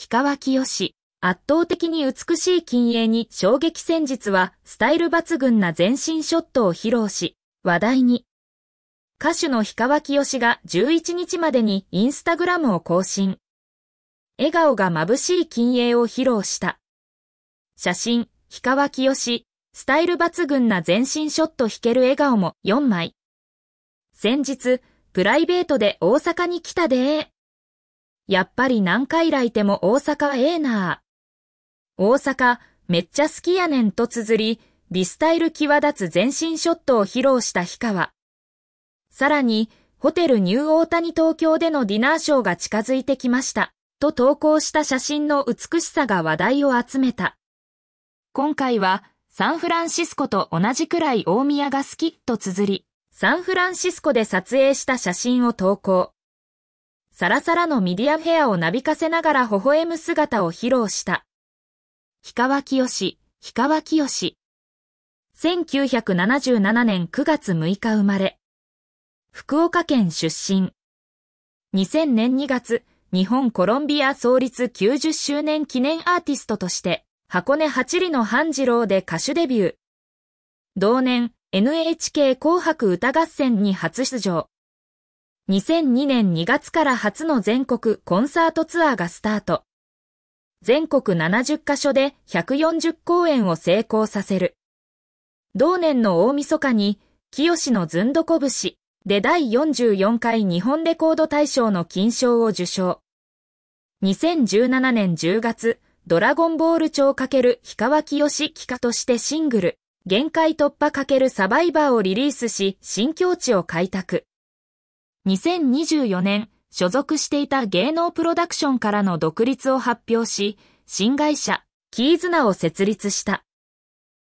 氷川きよし。圧倒的に美しい近影に衝撃戦術はスタイル抜群な全身ショットを披露し、話題に。歌手の氷川きよしが11日までにインスタグラムを更新。笑顔が眩しい近影を披露した。写真、氷川きよし、スタイル抜群な全身ショット弾ける笑顔も4枚。先日、プライベートで大阪に来たで。やっぱり何回来ても大阪ええな大阪、めっちゃ好きやねんと綴り、リスタイル際立つ全身ショットを披露した氷川。さらに、ホテルニューオータニ東京でのディナーショーが近づいてきました。と投稿した写真の美しさが話題を集めた。今回は、サンフランシスコと同じくらい大宮が好きと綴り、サンフランシスコで撮影した写真を投稿。サラサラのミディアヘアをなびかせながら微笑む姿を披露した。氷川きよし、氷川きよし。1977年9月6日生まれ。福岡県出身。2000年2月、日本コロンビア創立90周年記念アーティストとして、箱根八里の半次郎で歌手デビュー。同年、NHK 紅白歌合戦に初出場。2002年2月から初の全国コンサートツアーがスタート。全国70カ所で140公演を成功させる。同年の大晦日に、清のずんどこ節で第44回日本レコード大賞の金賞を受賞。2017年10月、ドラゴンボール超×氷川きよし企画としてシングル、限界突破×サバイバーをリリースし、新境地を開拓。2024年、所属していた芸能プロダクションからの独立を発表し、新会社、キーズナを設立した。